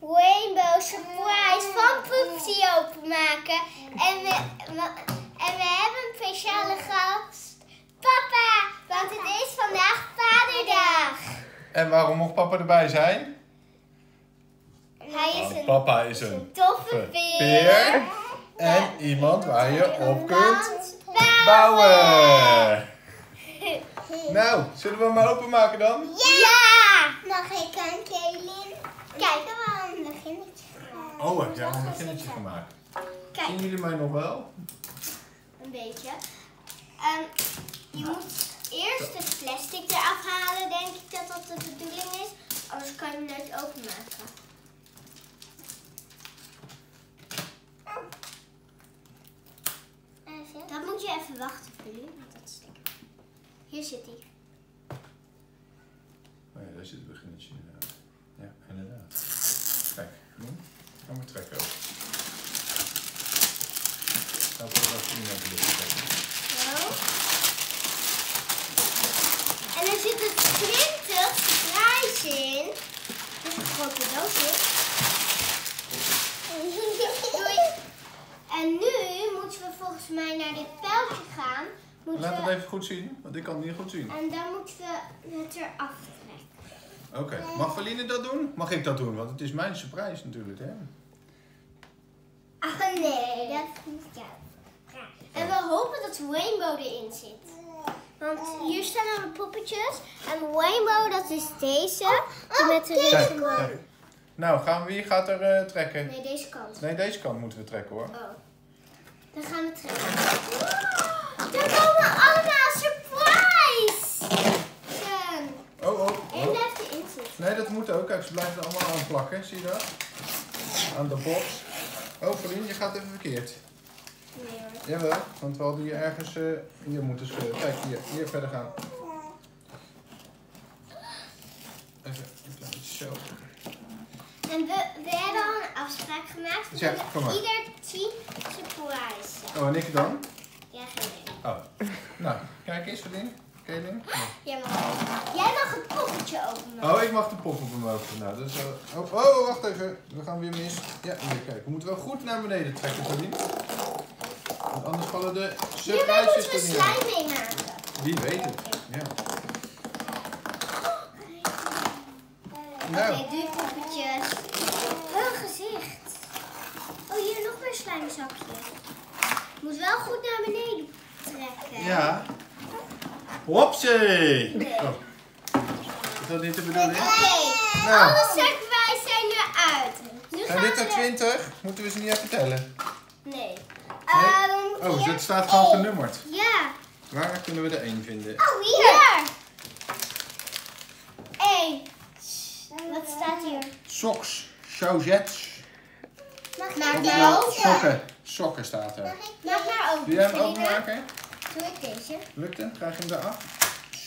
Rainbow Surprise van Pupsi openmaken. En we, en we hebben een speciale gast. Papa, want het is vandaag Vaderdag. En waarom mocht papa erbij zijn? Hij is een Papa is een toffe peer. peer. En iemand waar je op kunt Bouwen. bouwen. Nou, zullen we hem maar openmaken dan? Ja! Mag ik een Kaelin? Kijk, wel een beginnetje. Oh, heb jij al een beginnetje gemaakt? Kijk, Zien jullie mij nog wel? een beetje. Ehm, je moet eerst het plastic eraf halen, denk ik dat dat de bedoeling is. Anders kan je hem nooit openmaken. Dat moet je even wachten, Philly, want dat is lekker. Hier zit hij. Oh ja, daar zit het beginnetje inderdaad. Ja, inderdaad. Kijk, hm? gaan we trekken ook. Voor dat zien even trekken. En er zitten 20 prijzen in. Is een grote doosje. Doei. En nu moeten we volgens mij naar dit pijltje gaan. Laat het we, even goed zien, want ik kan het niet goed zien. en dan moeten we het eraf Oké, mag Valine dat doen? Mag ik dat doen? Want het is mijn surprise natuurlijk, hè? Ah nee, dat moet jou. En we hopen dat Rainbow erin zit. Want hier staan alle poppetjes. En Rainbow, dat is deze. Die met de regenboog. kijk. Nou, gaan we, wie gaat er eh, trekken? Nee, deze kant. Nee, deze kant moeten we trekken hoor. Oh. Dan gaan we trekken. Wow, er komen allemaal surprise! Oh, oh, En oh. blijft erin zitten. Nee, dat moet ook. Kijk, ze blijven er allemaal aan plakken. Zie je dat? Aan de box. Oh, Valine, je gaat even verkeerd. Nee hoor. Jawel, want we hadden hier ergens... eh, hier moeten ze... Kijk, hier. Hier verder gaan. Even een klein zo. En we, we hebben al een afspraak gemaakt. We Ja, kom maar. ieder 10 surprise. Oh, en ik dan? Ja, geen idee. Oh. Nou, kijk eens, Valine. Jij mag, jij mag het poppetje openmaken. Oh, ik mag de pop op hem openen. Nou, wel... oh, oh, wacht even. We gaan weer mis. Ja, hier, kijk. We moeten wel goed naar beneden trekken, Valine. Want anders vallen de surprises moeten we er niet uit. slime mee maken. Wie weet het. Ja. Nou. Oké, doe je poppetjes. Hun gezicht. Oh, hier nog meer slijmzakjes. Moet wel goed naar beneden trekken. Ja. Hopsie! Nee. Oh. Is dat niet de bedoeling? Oké, Nou. alle surprise zijn eruit. Nu Zijn gaan dit er 20? Moeten we ze niet even tellen? Nee. Eh, we moeten Oh, het staat gewoon genummerd. Ja. Waar kunnen we er één vinden? Oh, hier. Eén. Wat staat hier? Socks, chausets, Mag eh, open. sokken. Sokken staat er. Mag maar open. Wil jij hem openmaken? Doe ik deze. Lukt het? Krijg je hem eraf?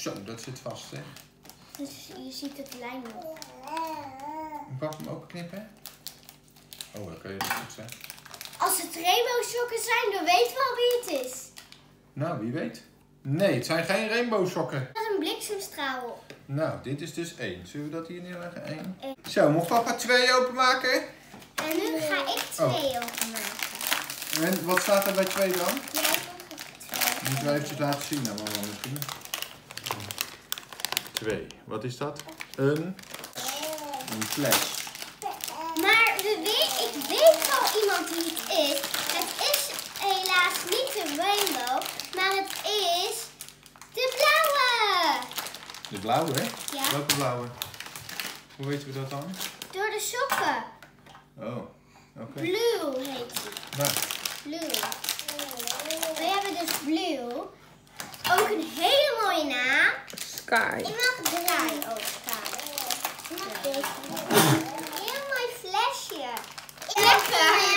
Zo, dat zit vast zeg. Dus je ziet het lijn nog. Ik hem openknippen? Oh, dan kun je dat goed zeggen. Als het rainbow sokken zijn, dan weten we al wie het is. Nou, wie weet. Nee, het zijn geen rainbow sokken. Er staat een bliksemstraal op. Nou, dit is dus één. Zullen we dat hier neerleggen? Eén. Eén. Zo, mocht papa twee openmaken? En nu ga ik Oh. twee openmaken. En wat staat er bij twee dan? Jij twee. Moeten we eventjes laten zien dan mama misschien. Twee. Wat is dat? Een, een fles. Maar we weet, ik weet wel iemand die het is. Het is helaas niet de rainbow, maar het is de blauwe. De blauwe, hè? Ja. Welke blauwe? Hoe weten we dat dan? Door de sokken. Oh, oké. Blue heet die. Nou, Blue. We hebben dus blue. Ook een hele mooie naam. Sky. Ik mag draai ook. Ik mag deze. Een heel mooi flesje. Lekker.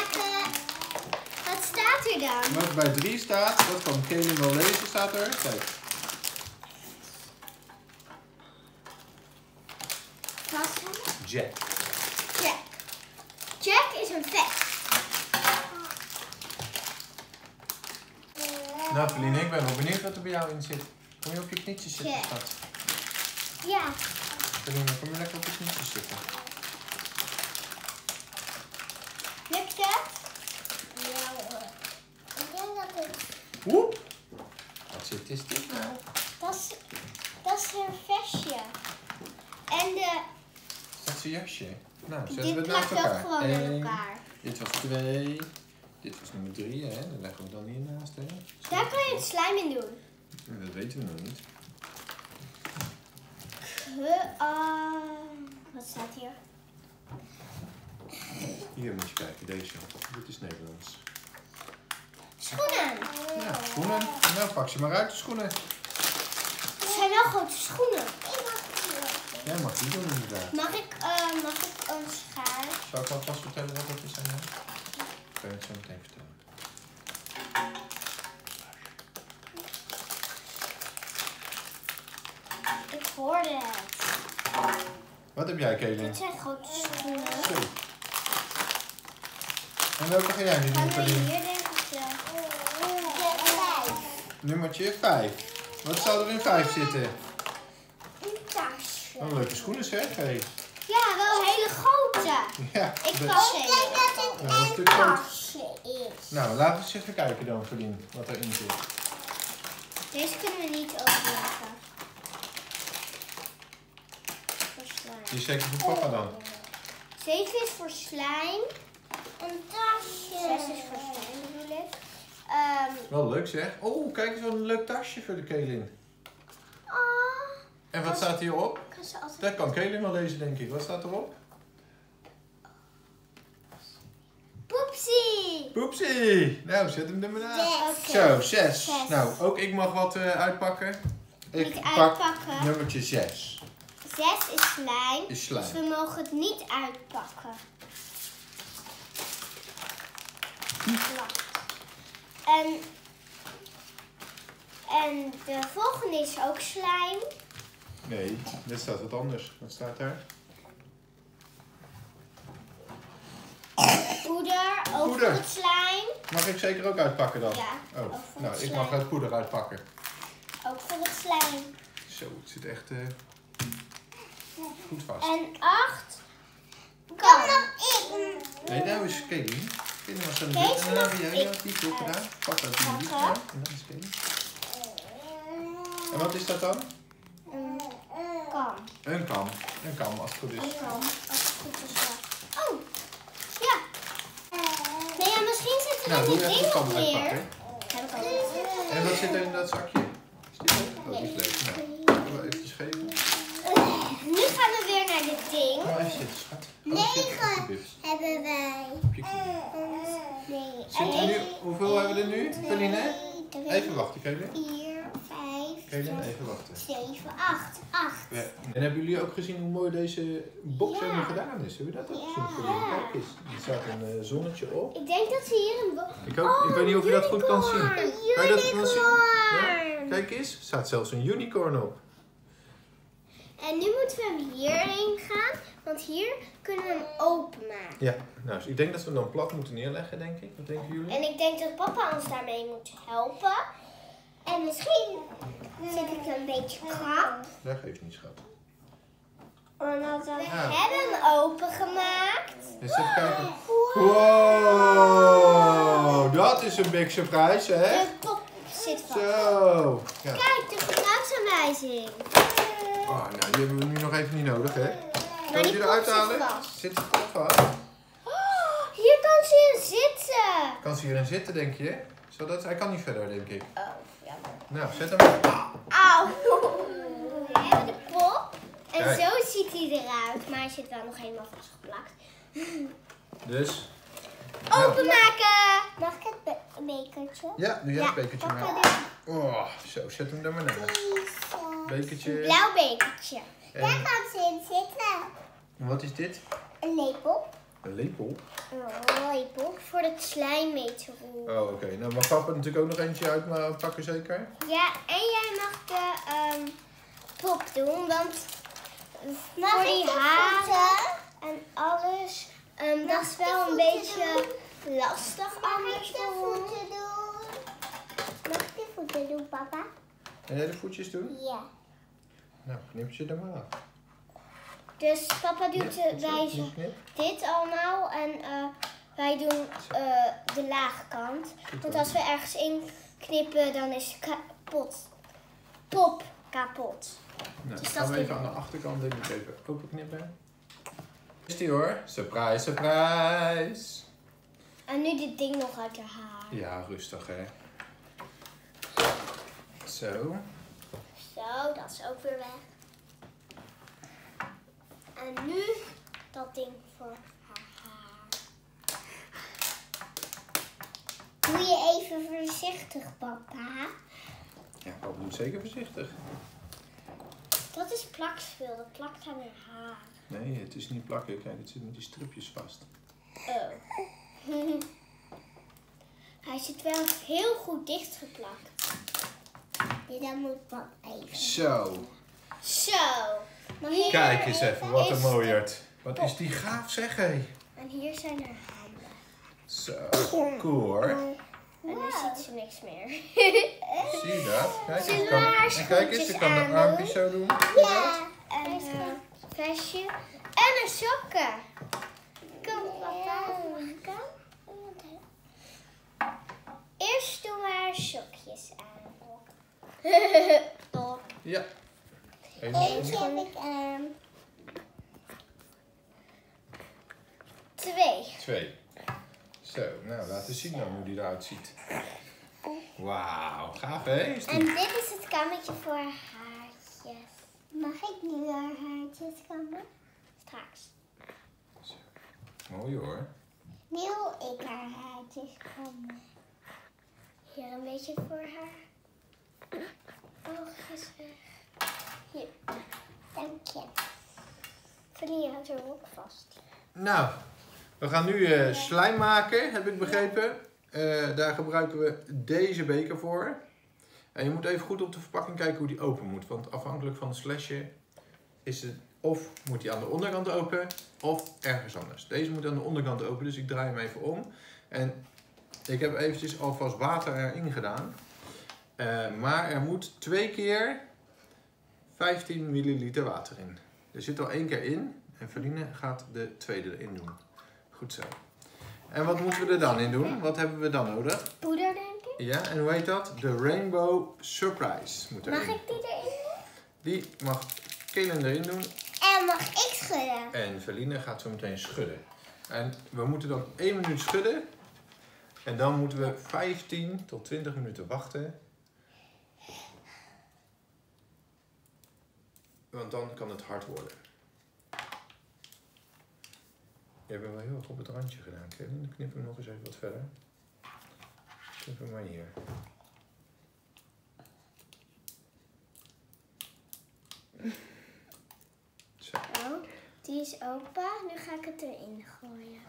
Wat staat er dan? wat bij drie staat, dat kan Kelly wel lezen, staat er. Kijk. Jack. Jack. Jack is een vet. Nou, Feline, ik ben wel benieuwd wat er bij jou in zit. Kom je op je knietjes zitten, schat? Ja. Feline, kom je lekker op je knietjes zitten? Lukt het? Ja hoor. Ik denk dat het... Oeh! Wat zit is dit nou? Dat is, dat is haar vestje. En de... Dat is een jasje. Nou, zetten we het elkaar. Gewoon in elkaar. Dit was twee. Dit was nummer drie, hè? Dat leggen we dan hier naast, hè? Daar kan je het slijm in doen. Dat weten we nog niet. Ah, wat staat hier? Hier moet je kijken, deze. Dit is Nederlands. Schoenen. Ja, schoenen. Nou, pak ze maar uit, de schoenen. Het zijn wel grote schoenen. Jij mag die doen, inderdaad. Mag ik, eh, mag ik een schaar? Zal ik alvast vertellen wat het kan je het zo meteen vertellen. Ik hoorde het. Wat heb jij, Kelin? Dit zijn grote schoenen. Zo. En welke ga jij nu doen, Pauline? hier denk ik. Nummertje 5. Wat zou er in 5 zitten? Een tasje. Wat leuke schoenen zeg. Hey. Ja, wel een hele grote. Ja, Ik dat- pas Dat Ja, dat is tasje. Nou, laten we eens even kijken dan, Pauline, wat erin zit. Deze kunnen we niet openmaken. Voor slijm. Die is zeker voor papa dan. Zeven is voor slijm. Een tasje. Zes is voor slijm bedoel ik. Ehm Wel leuk zeg. Oh, kijk eens wat een leuk tasje voor de Kelin. oh, En wat staat hierop? kan altijd... Dat kan Kelin wel lezen, denk ik. Wat staat erop? Poepsie! Nou, zet hem er maar naast. Zo, 6. Zes. Nou, ook ik mag wat eh, uitpakken. Ik Niet pak uitpakken. nummertje 6. Zes is slijm. Is Dus slijm. we mogen het niet uitpakken. En, en de volgende is ook slijm. Nee, dit staat wat anders. Wat staat daar? Poeder, ook Poeder. voor het slijm. Mag ik zeker ook uitpakken dan? Ja, ook Oh, nou, ik mag het poeder uitpakken. Ook voor het slijm. Zo, het zit echt eh, goed vast. En acht. Kan nog ik. Nee, nou is Kelly. Kelly was zo Deze dit. En dan mag heb jij ik ook die klok gedaan. Pak dat die. En dan is Kelly. En wat is dat dan? Een kam. Een kam. Een kam, als het goed is. Een kam. Als het goed is. ja. Oh, ja. Nee, ja, misschien zitten Nou, doe even de ik al gezien. En wat zit er in dat zakje? Is dit ook? Oh, die is leuk. Nou, eventjes geven. Nu gaan we weer naar dit ding. Even zitten, schat. Oh, zit er op je bibs. hebben wij. Je knie. Nee. Zit er nu, hoeveel hebben we er nu, Pauline? Even wachten, Kelly. 4, 5, Kelly, 6, even wachten. 7, 8. 8. Ja. En hebben jullie ook gezien hoe mooi deze box Ja. er gedaan is? Hebben jullie dat ook gezien? Ja. Kijk eens, er staat een eh, zonnetje op. Ik denk dat ze hier een... bo- Ik, ook, ik weet niet of je dat goed kan zien. Kan je dat zien? Ja? Kijk eens, er staat zelfs een unicorn op. En nu moeten we hem hierheen gaan, want hier kunnen we hem openmaken. Ja, nou, dus ik denk dat we hem dan plat moeten neerleggen, denk ik. Wat denken jullie? En ik denk dat papa ons daarmee moet helpen. En misschien zit ik een beetje krap. Dat geeft niet, schat. We Ja. hebben hem opengemaakt. Eens even kijken. Wow, dat is een big surprise, hè? De kop zit vast. Zo. Ja. Kijk, de gebruiksaanwijzing. Oh, nou, die hebben we nu nog even niet nodig, hè? Kan je kop eruit zit halen? Zit het toch vast? Oh, hier kan ze in zitten. Kan ze hierin zitten, denk je? Zodat, hij kan niet verder, denk ik. Oh. Nou, zet hem maar. Auw. We hebben de pop. En Kijk. zo ziet hij eruit. Maar hij zit wel nog helemaal vastgeplakt. Dus. Nou, Openmaken. Mag ik het be- bekertje? ja, nu jij het bekertje maar. Oh, zo, zet hem er maar naast. Bekertje. Een blauw bekertje. En gaat ze in zitten. wat is dit? Een lepel. Een lepel. Een lepel voor het slijm mee te roeren. Oh, oké. Nou mag papa natuurlijk ook nog eentje uitpakken, zeker? Ja, en jij mag de ehm, pop doen, want voor die haren en alles, ehm, dat is wel een beetje lastig anders doen. Mag ik de voeten doen, papa? En jij de voetjes doen? Ja. Nou, knip ze er maar af. Dus papa doet de wijze dit allemaal en eh, wij doen eh, de lage kant. Goed Want als we ergens in knippen, dan is kapot. Pop kapot. Nou, Dus gaan we even aan de achterkant ik even openknippen. Is die hoor. Surprise, surprise. En nu dit ding nog uit haar haar. Ja, rustig hè. Zo. Zo, dat is ook weer weg. En nu dat ding voor haar haar. Doe je even voorzichtig, papa. Ja, dat moet zeker voorzichtig. Dat is plakspul, dat plakt aan haar haar. Nee, het is niet plakken. Kijk, het zit met die stripjes vast. Oh. Hij zit wel heel goed dichtgeplakt. Ja, dan moet pap even. Zo. Zo. Kijk eens even, wat een mooierd. Wat is die gaaf zeg hé. En hier zijn haar handen. Zo, cool hoor. En nu ziet ze niks meer. Zie je dat? Kijk eens, kan, en kijk eens, ze kan de armpjes zo doen. Ja. En een vestje. En een sokken. Kom papa. Eerst doen we haar sokjes aan. Top. Ja. Even. heb ik aan. Twee. Twee. Zo, nou laten zien dan hoe die eruit ziet. Wauw, gaaf hè? En dit is het kammetje voor haar haartjes. Mag ik nu haar haartjes kammen? Straks. Mooi hoor. Nu wil ik haar haartjes kammen. Hier een beetje voor haar oogjes weg. Hier. Dank je. Houdt er ook vast. Nou, we gaan nu eh, slijm maken, heb ik begrepen. Eh, daar gebruiken we deze beker voor. En je moet even goed op de verpakking kijken hoe die open moet. Want afhankelijk van het slesje is het of moet die aan de onderkant open of ergens anders. Deze moet aan de onderkant open, dus ik draai hem even om. En ik heb eventjes alvast water erin gedaan. Eh, maar er moet twee keer 15 milliliter water in. Er zit al één keer in en Feline gaat de tweede erin doen. Goed zo. En wat moeten we er dan in doen? Wat hebben we dan nodig? Poeder denk ik. Ja, en hoe heet dat? De Rainbow Surprise moet Mag erin. ik die erin doen? Die mag Kelen erin doen En mag ik schudden? en Feline gaat zo meteen schudden. En we moeten dan 1 minuut schudden. En dan moeten we 15 tot 20 minuten wachten. Want dan kan het hard worden. Je hebt hem wel heel erg op het randje gedaan, Kevin. Dan knip hem nog eens even wat verder. Knip hem maar hier. Zo. Die is open. Nu ga ik het erin gooien.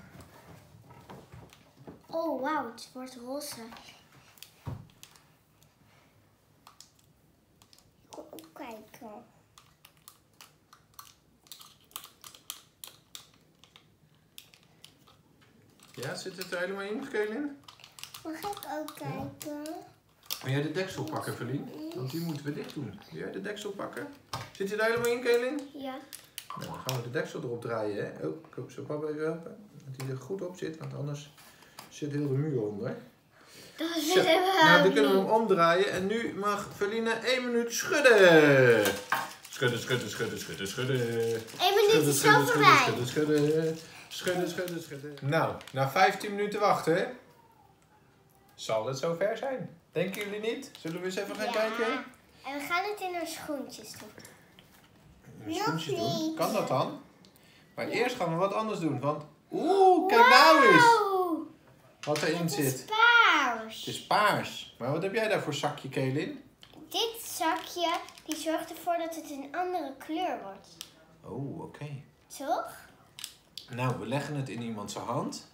Oh, wauw, het wordt roze. Kom kijken. Ja, zit het er helemaal in, Kelin? Mag ik ook kijken? Wil jij de deksel pakken, Verlien? Want die moeten we dicht doen. Wil jij de deksel pakken? Zit hij er helemaal in, Kelin? Ja. Nou, dan gaan we de deksel erop draaien, hè? Oh, ik hoop zo papa even helpen. Dat hij er goed op zit, want anders zit heel de muur onder. Dat is Zo, nou, dan kunnen we hem omdraaien. En nu mag Verline één minuut schudden. Schudden, schudden, schudden, schudden, schudden. Eén minuut is zo schudden, voorbij. schudden, schudden, schudden, schudden, schudden. Nou, na 15 minuten wachten, zal het zover zijn. Denken jullie niet? Zullen we eens even gaan Ja. kijken? En we gaan het in haar schoentjes doen. Schoentjes doen. niet. Kan dat dan? Maar eerst gaan we wat anders doen. Want, oeh, kijk nou eens wat erin het is zit. paars. Het is paars. Maar wat heb jij daar voor zakje, Kelin? Dit zakje die zorgt ervoor dat het een andere kleur wordt. Oh, oké. Toch? Nou, we leggen het in iemand zijn hand.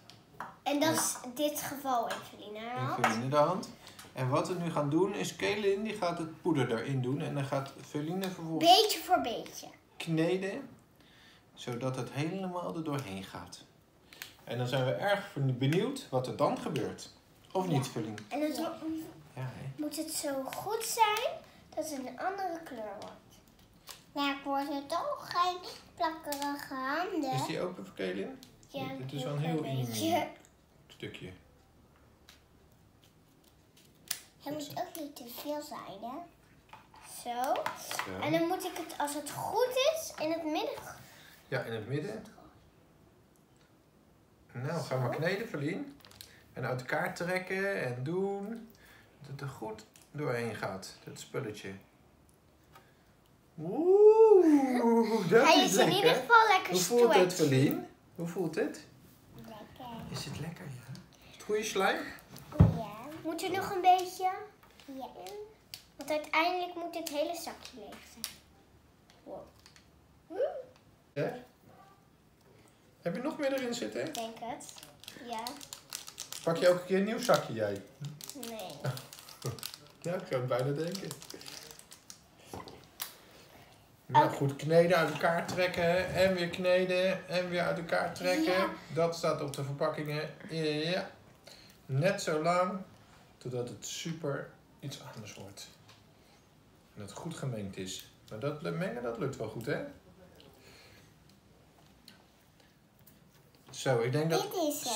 En dat is dit geval Evelien haar En hand. Feline de hand. En wat we nu gaan doen is, Kelin die gaat het poeder erin doen. En dan gaat Feline vervolgens Beetje voor beetje. kneden. Zodat het helemaal er doorheen gaat. En dan zijn we erg benieuwd wat er dan gebeurt. Of niet, Feline? En dan Ja, hè? moet het zo goed zijn dat het een andere kleur wordt. Ja, ik word het toch geen plakkerige handen. Is die open voor Kelin? Ja, Het is wel een heel ingewikkeld stukje. Het moet ook niet te veel zijn, hè? Zo. Zo. En dan moet ik het, als het goed is, in het midden. Ja, in het midden. Nou, ga maar kneden, Verlien. En uit elkaar trekken en doen. Dat het er goed doorheen gaat, dat spulletje. Oeh, dat Hij is is in ieder geval lekker Hoe voelt het. Verlien? Hoe voelt het? Lekker. Is het lekker, ja? Het goede slijm? Ja. Moet er nog een beetje? Ja. Want uiteindelijk moet het hele zakje leeg zijn. Wow. Ja? Heb je nog meer erin zitten? Ik denk het. Ja. Pak je elke keer een nieuw zakje, jij? Nee. Ja, ik kan het bijna denken. Nou, goed kneden, uit elkaar trekken en weer kneden en weer uit elkaar trekken. Ja. Dat staat op de verpakkingen. Ja. Net zo lang totdat het super iets anders wordt. En dat het goed gemengd is. Maar dat mengen, dat lukt wel goed, hè? Zo, ik denk dat...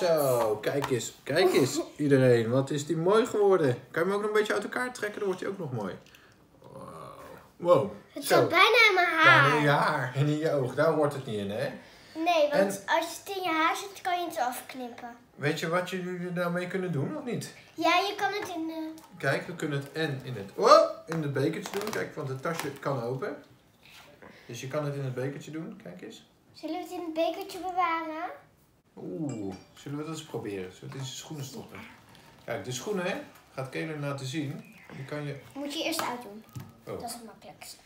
Zo, kijk eens. Kijk eens, iedereen. Wat is die mooi geworden. Kan je hem ook nog een beetje uit elkaar trekken? Dan wordt hij ook nog mooi. Wow. Het Zo. zat bijna in mijn haar. Bijna in je haar en in je oog. Daar hoort het niet in, hè? Nee, want En- als het in je haar zit, kan je het afknippen. Weet je wat jullie er nou kunnen doen, of niet? Ja, je kan het in de... Kijk, we kunnen het en in het, oh, in het bekertje doen. Kijk, want het tasje kan open. Dus je kan het in het bekertje doen. Kijk eens. Zullen we het in het bekertje bewaren? Oeh, zullen we dat eens proberen? Zullen we het in zijn schoenen stoppen? Kijk, de schoenen, hè? Gaat Kelen laten zien. Die kan je... Moet je eerst uitdoen. Oh. Dat is het makkelijkste.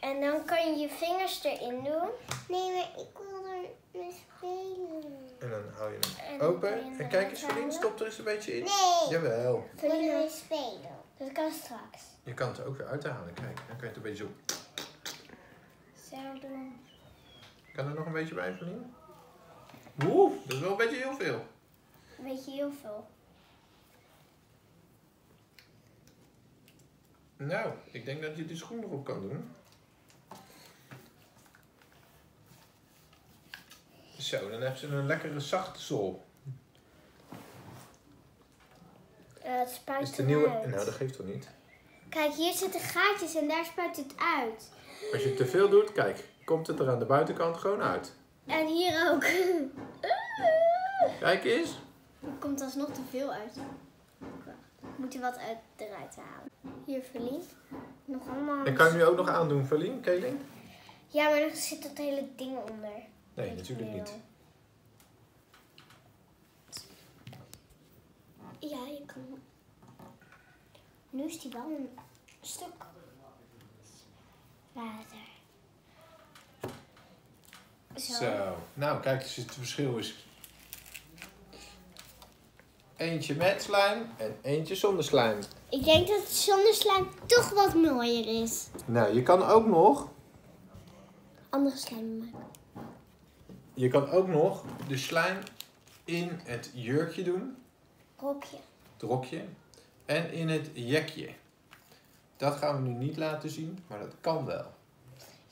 En dan kan je je vingers erin doen. Nee, maar ik wil er mee spelen. En dan hou je hem open. kan je hem En kijk eens, Verlien, stop er eens een beetje in. Nee. Jawel. Wil je spelen? Dat kan straks. Je kan het er ook weer uithalen. Kijk, dan kan je het een beetje zo... Zo doen. Kan er nog een beetje bij, Verlien? Oeh, dat is wel een beetje heel veel. Weet je heel veel. Nou, ik denk dat je de schoen erop kan doen. Zo, dan heeft ze een lekkere zachte zool. Eh, het spuit Is de nieuwe... Nou, dat geeft toch niet? Kijk, hier zitten gaatjes en daar spuit het uit. Als je te veel doet, kijk, komt het er aan de buitenkant gewoon uit. En hier ook. Kijk eens. Er komt alsnog te veel uit. Moet er wat uit, eruit halen. Hier, Verlien. Nog allemaal. En kan je hem nu ook nog aandoen, Verlien, Keling? Ja, maar er zit dat hele ding onder. Nee, natuurlijk niet. Ja, je kan. Nu is die wel een stuk water. Zo. Zo. Nou, kijk eens, het verschil is... Eentje met slijm en eentje zonder slijm. Ik denk dat het zonder slijm toch wat mooier is. Nou, je kan ook nog... Andere slijm maken. Je kan ook nog de slijm in het jurkje doen, Rokje. het rokje, en in het jekje. Dat gaan we nu niet laten zien, maar dat kan wel.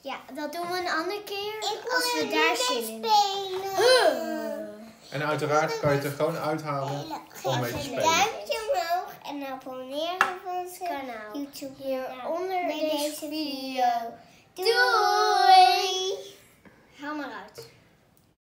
Ja, dat doen we een andere keer. als we daar zin in spelen. En uiteraard kan je het er gewoon uithalen om mee te spelen. Duimpje omhoog en abonneer op ons kanaal. YouTube hieronder deze video. Doei! Haal maar uit.